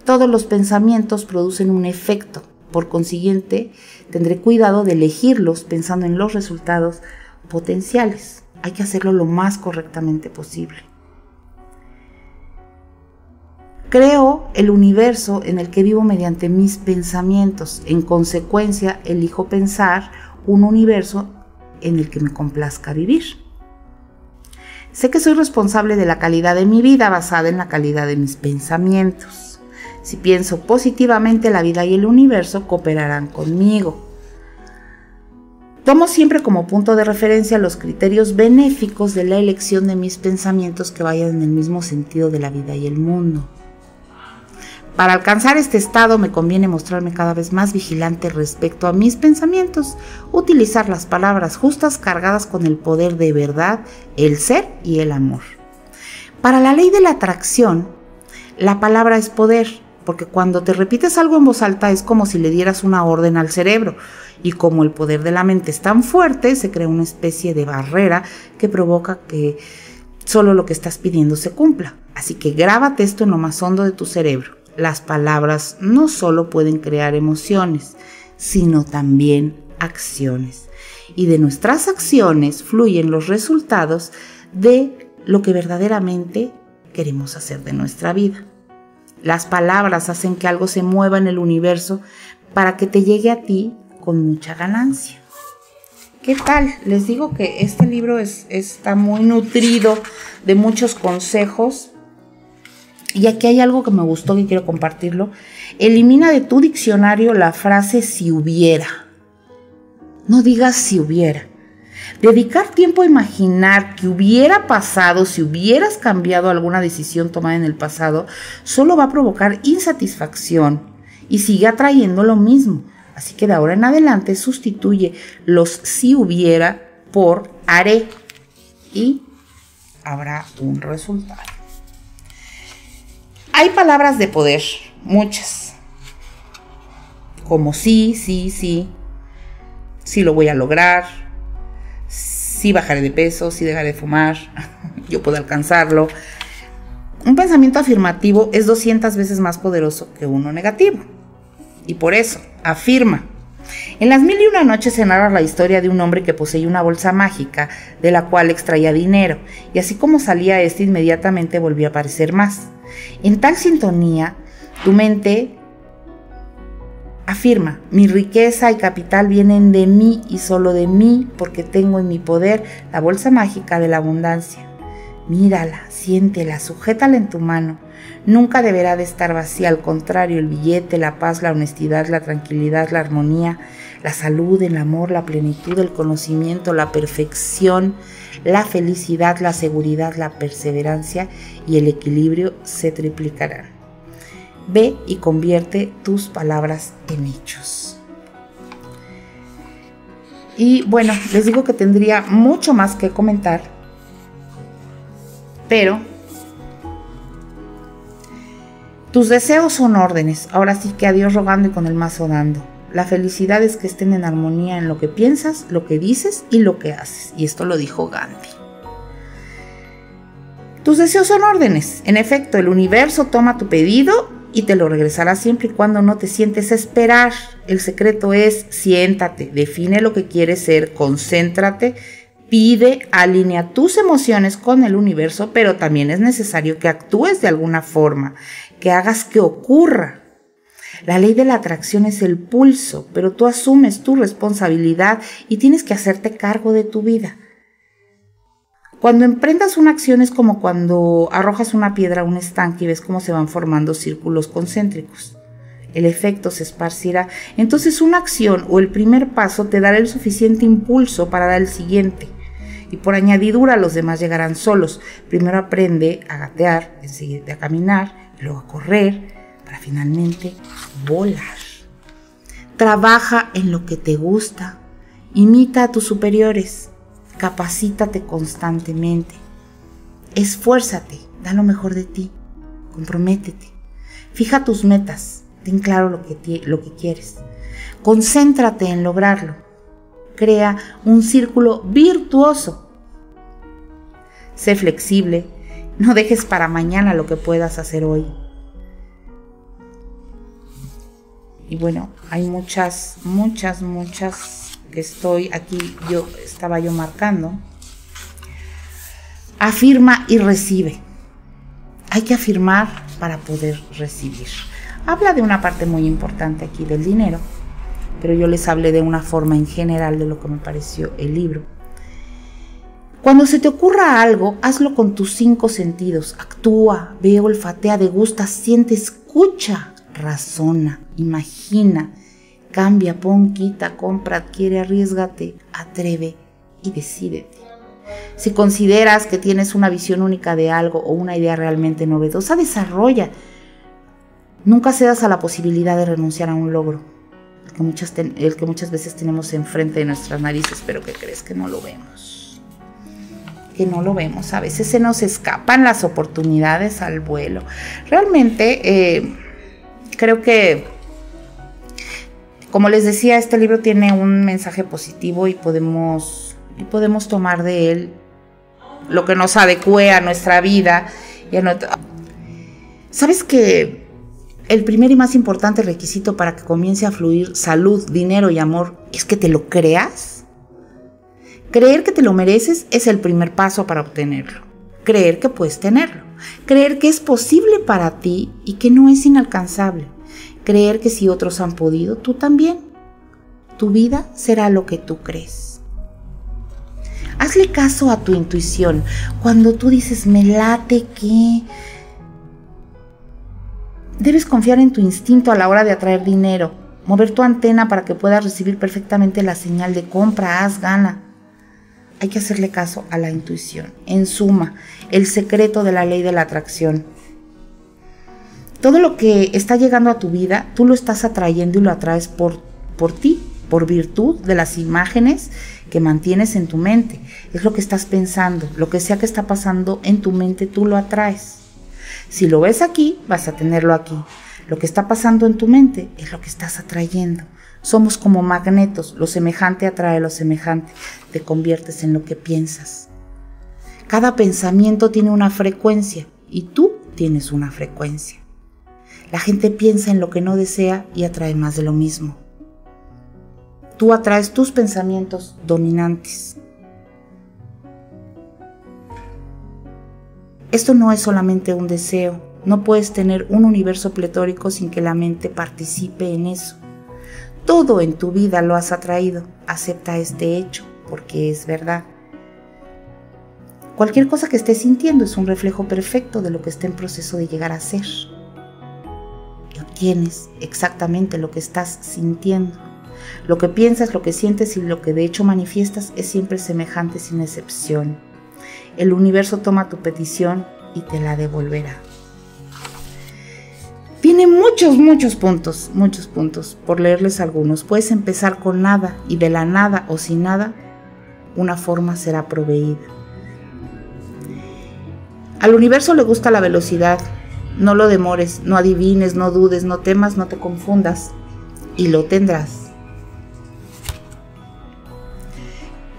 Todos los pensamientos producen un efecto, por consiguiente, tendré cuidado de elegirlos pensando en los resultados potenciales. Hay que hacerlo lo más correctamente posible. Creo el universo en el que vivo mediante mis pensamientos. En consecuencia, elijo pensar un universo en el que me complazca vivir. Sé que soy responsable de la calidad de mi vida basada en la calidad de mis pensamientos. Si pienso positivamente, la vida y el universo cooperarán conmigo. Tomo siempre como punto de referencia los criterios benéficos de la elección de mis pensamientos que vayan en el mismo sentido de la vida y el mundo. Para alcanzar este estado me conviene mostrarme cada vez más vigilante respecto a mis pensamientos, utilizar las palabras justas cargadas con el poder de verdad, el ser y el amor. Para la ley de la atracción, la palabra es poder, porque cuando te repites algo en voz alta es como si le dieras una orden al cerebro, y como el poder de la mente es tan fuerte, se crea una especie de barrera que provoca que solo lo que estás pidiendo se cumpla. Así que grábate esto en lo más hondo de tu cerebro. Las palabras no solo pueden crear emociones, sino también acciones. Y de nuestras acciones fluyen los resultados de lo que verdaderamente queremos hacer de nuestra vida. Las palabras hacen que algo se mueva en el universo para que te llegue a ti con mucha ganancia. ¿Qué tal? Les digo que este libro está muy nutrido de muchos consejos y aquí hay algo que me gustó y quiero compartirlo. Elimina de tu diccionario la frase si hubiera. No digas si hubiera. Dedicar tiempo a imaginar que hubiera pasado si hubieras cambiado alguna decisión tomada en el pasado solo va a provocar insatisfacción y sigue atrayendo lo mismo. Así que de ahora en adelante sustituye los si hubiera por haré y habrá un resultado. Hay palabras de poder, muchas. Como sí, sí, sí. Sí lo voy a lograr. Sí bajaré de peso, sí dejaré de fumar. Yo puedo alcanzarlo. Un pensamiento afirmativo es 200 veces más poderoso que uno negativo. Y por eso, afirma. En las mil y una noches se narra la historia de un hombre que poseía una bolsa mágica de la cual extraía dinero, y así como salía este inmediatamente volvió a aparecer más. En tal sintonía, tu mente afirma, mi riqueza y capital vienen de mí y solo de mí porque tengo en mi poder la bolsa mágica de la abundancia. Mírala, siéntela, sujétala en tu mano. Nunca deberá de estar vacía, al contrario, el billete, la paz, la honestidad, la tranquilidad, la armonía, la salud, el amor, la plenitud, el conocimiento, la perfección, la felicidad, la seguridad, la perseverancia y el equilibrio se triplicarán. Ve y convierte tus palabras en hechos. Y bueno, les digo que tendría mucho más que comentar, pero tus deseos son órdenes. Ahora sí que a Dios rogando y con el mazo dando. La felicidad es que estén en armonía en lo que piensas, lo que dices y lo que haces. Y esto lo dijo Gandhi. Tus deseos son órdenes. En efecto, el universo toma tu pedido y te lo regresará siempre y cuando no te sientes esperar. El secreto es siéntate, define lo que quieres ser, concéntrate, pide, alinea tus emociones con el universo, pero también es necesario que actúes de alguna forma, que hagas que ocurra. La ley de la atracción es el pulso, pero tú asumes tu responsabilidad y tienes que hacerte cargo de tu vida. Cuando emprendas una acción es como cuando arrojas una piedra a un estanque y ves cómo se van formando círculos concéntricos. El efecto se esparcirá. Entonces una acción o el primer paso te dará el suficiente impulso para dar el siguiente. Y por añadidura los demás llegarán solos. Primero aprende a gatear, enseguida a caminar, luego correr, para finalmente volar. Trabaja en lo que te gusta. Imita a tus superiores capacítate constantemente, esfuérzate, da lo mejor de ti, comprométete, fija tus metas, ten claro lo que, lo que quieres, concéntrate en lograrlo, crea un círculo virtuoso, sé flexible, no dejes para mañana lo que puedas hacer hoy. Y bueno, hay muchas, muchas, muchas que estoy aquí, yo estaba yo marcando, afirma y recibe. Hay que afirmar para poder recibir. Habla de una parte muy importante aquí del dinero, pero yo les hablé de una forma en general de lo que me pareció el libro. Cuando se te ocurra algo, hazlo con tus cinco sentidos. Actúa, ve, olfatea, degusta, siente, escucha, razona, imagina, Cambia, pon, quita, compra, adquiere, arriesgate, atreve y decídete. Si consideras que tienes una visión única de algo o una idea realmente novedosa, desarrolla. Nunca cedas a la posibilidad de renunciar a un logro, el que muchas, el que muchas veces tenemos enfrente de nuestras narices, pero que crees que no lo vemos. Que no lo vemos. A veces se nos escapan las oportunidades al vuelo. Realmente, eh, creo que como les decía, este libro tiene un mensaje positivo y podemos, y podemos tomar de él lo que nos adecue a nuestra vida. Y ¿Sabes que el primer y más importante requisito para que comience a fluir salud, dinero y amor es que te lo creas? Creer que te lo mereces es el primer paso para obtenerlo. Creer que puedes tenerlo. Creer que es posible para ti y que no es inalcanzable creer que si otros han podido, tú también. Tu vida será lo que tú crees. Hazle caso a tu intuición. Cuando tú dices, me late que... Debes confiar en tu instinto a la hora de atraer dinero, mover tu antena para que puedas recibir perfectamente la señal de compra, haz gana. Hay que hacerle caso a la intuición. En suma, el secreto de la ley de la atracción todo lo que está llegando a tu vida, tú lo estás atrayendo y lo atraes por, por ti, por virtud de las imágenes que mantienes en tu mente. Es lo que estás pensando, lo que sea que está pasando en tu mente, tú lo atraes. Si lo ves aquí, vas a tenerlo aquí. Lo que está pasando en tu mente es lo que estás atrayendo. Somos como magnetos, lo semejante atrae lo semejante, te conviertes en lo que piensas. Cada pensamiento tiene una frecuencia y tú tienes una frecuencia. La gente piensa en lo que no desea y atrae más de lo mismo. Tú atraes tus pensamientos dominantes. Esto no es solamente un deseo. No puedes tener un universo pletórico sin que la mente participe en eso. Todo en tu vida lo has atraído. Acepta este hecho porque es verdad. Cualquier cosa que estés sintiendo es un reflejo perfecto de lo que está en proceso de llegar a ser tienes exactamente lo que estás sintiendo. Lo que piensas, lo que sientes y lo que de hecho manifiestas es siempre semejante sin excepción. El universo toma tu petición y te la devolverá. Tiene muchos, muchos puntos, muchos puntos. Por leerles algunos, puedes empezar con nada y de la nada o sin nada, una forma será proveída. Al universo le gusta la velocidad, no lo demores, no adivines, no dudes, no temas, no te confundas. Y lo tendrás.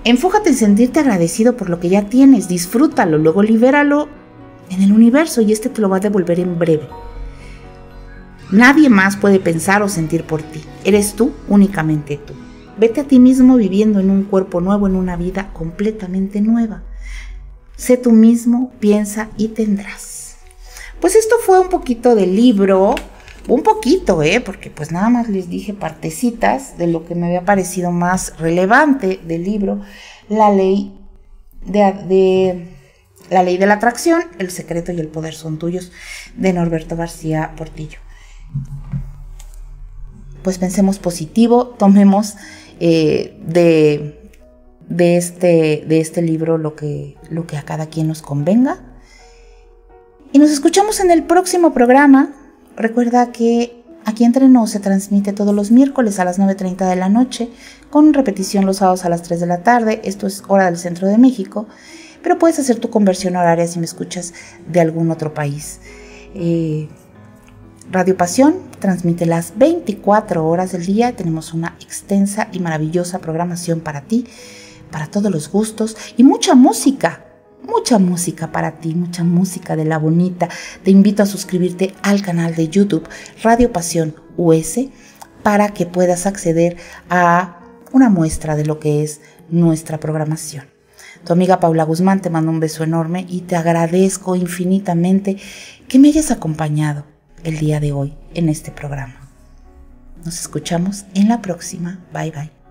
Enfócate en sentirte agradecido por lo que ya tienes, disfrútalo, luego libéralo en el universo y este te lo va a devolver en breve. Nadie más puede pensar o sentir por ti. Eres tú, únicamente tú. Vete a ti mismo viviendo en un cuerpo nuevo, en una vida completamente nueva. Sé tú mismo, piensa y tendrás. Pues esto fue un poquito del libro, un poquito, ¿eh? Porque pues nada más les dije partecitas de lo que me había parecido más relevante del libro, la ley de, la ley de la atracción, el secreto y el poder son tuyos, de Norberto García Portillo. Pues pensemos positivo, tomemos eh, de, de, este, de este libro lo que, lo que a cada quien nos convenga y nos escuchamos en el próximo programa. Recuerda que aquí entre nos se transmite todos los miércoles a las 9.30 de la noche, con repetición los sábados a las 3 de la tarde. Esto es hora del centro de México. Pero puedes hacer tu conversión horaria si me escuchas de algún otro país. Eh, Radio Pasión transmite las 24 horas del día. Tenemos una extensa y maravillosa programación para ti, para todos los gustos y mucha música mucha música para ti, mucha música de la bonita. Te invito a suscribirte al canal de YouTube Radio Pasión US para que puedas acceder a una muestra de lo que es nuestra programación. Tu amiga Paula Guzmán te manda un beso enorme y te agradezco infinitamente que me hayas acompañado el día de hoy en este programa. Nos escuchamos en la próxima. Bye bye.